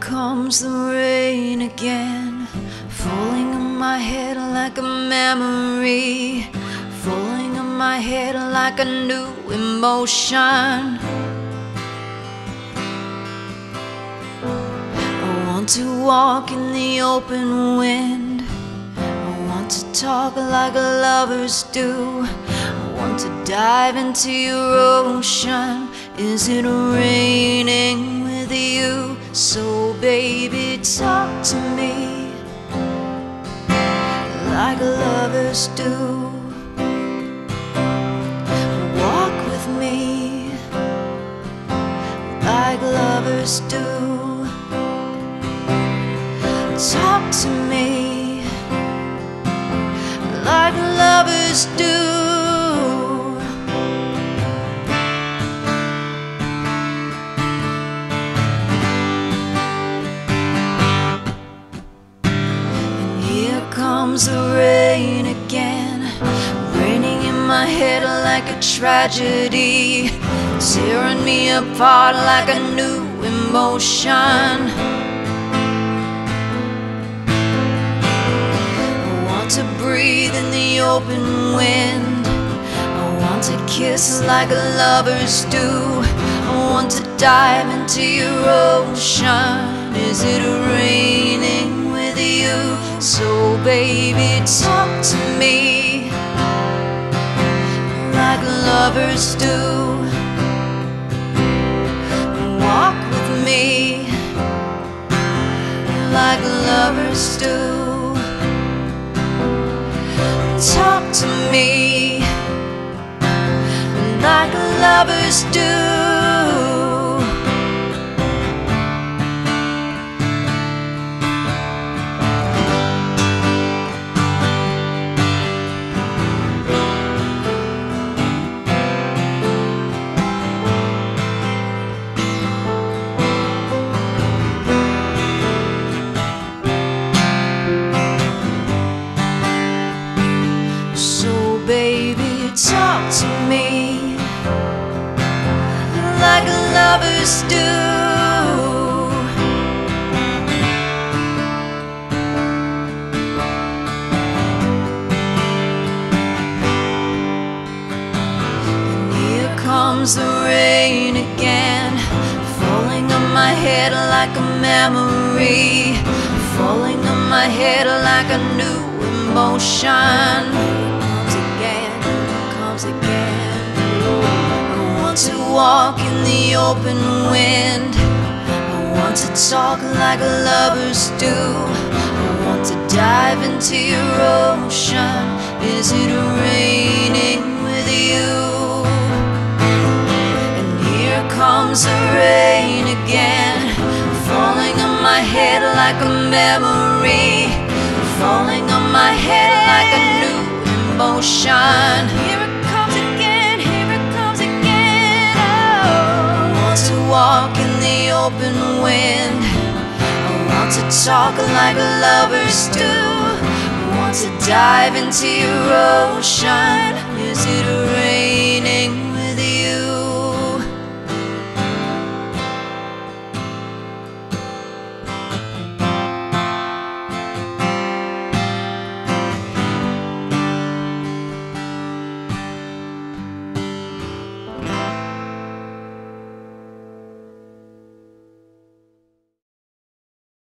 Comes the rain again, falling on my head like a memory, falling on my head like a new emotion. I want to walk in the open wind. I want to talk like lovers do. I want to dive into your ocean. Is it raining with you? So, baby, talk to me like lovers do. Walk with me like lovers do. Talk to me like lovers do. Comes the rain again, raining in my head like a tragedy, tearing me apart like a new emotion. I want to breathe in the open wind. I want to kiss like a lovers do. I want to dive into your ocean. Is it raining you? So, baby, talk to me like lovers do. Walk with me like lovers do. Talk to me like lovers do. And here comes the rain again, falling on my head like a memory, falling on my head like a new emotion. Comes again, comes again. Walk in the open wind. I want to talk like lovers do. I want to dive into your ocean. Is it raining with you? And here comes the rain again, falling on my head like a memory, falling on my head like a new emotion. Walk in the open wind. I want to talk like lovers do. I want to dive into your ocean.